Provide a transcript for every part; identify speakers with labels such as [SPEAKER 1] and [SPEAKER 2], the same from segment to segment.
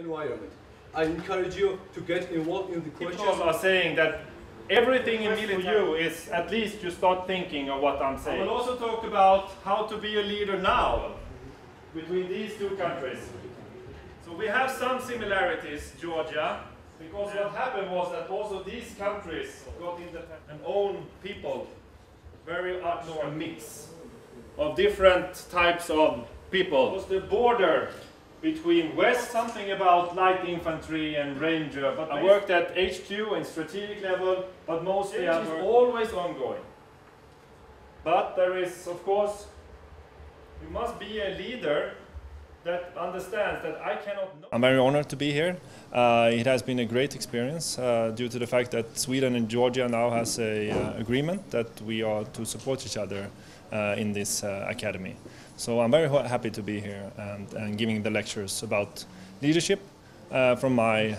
[SPEAKER 1] environment. I encourage you to get involved in the questions.
[SPEAKER 2] People are saying that everything in for you is at least you start thinking of what I'm saying. I will also talk about how to be a leader now between these two countries. So we have some similarities, Georgia, because what happened was that also these countries got independent and own people, very up north, a mix of different types of people. It was the border between West, something about light infantry and ranger, but I worked at HQ and strategic level, but mostly I was always ongoing. But there is, of course, you must be a leader that understands that I cannot. I'm very honored to be here. Uh, it has been a great experience uh, due to the fact that Sweden and Georgia now has a uh, agreement that we are to support each other uh, in this uh, academy. So I'm very happy to be here and, and giving the lectures about leadership uh, from my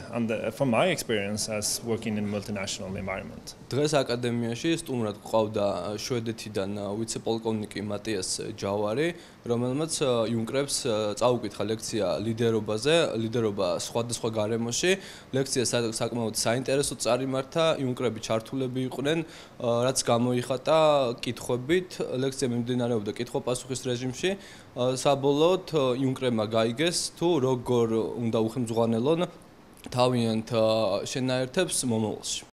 [SPEAKER 2] from my experience as working in multinational environment.
[SPEAKER 3] დღეს აკადემიაში სტუმრად ყავდა შვედეთიდან ვიცე-პოლკოვნიკი მატიას ჯავარი, რომელმაც იუნკრებს წაუკითხა ლექცია ლიდერობაზე, ლიდერობა სხვადასხვა გარემოში. ლექცია საკმაოდ საინტერესო წარიმართა, იუნკრები ჩართულები იყვნენ, რაც გამოიხატა კითხვებით. ლექცია მიმდინარეობდა კითხვა-პასუხის რეჟიმში. საბოლოოდ იუნკრებმა გაიგეს თუ როგორ უნდა უხელმძღვანელონ თავიანთ შენაერთებს მომავალში.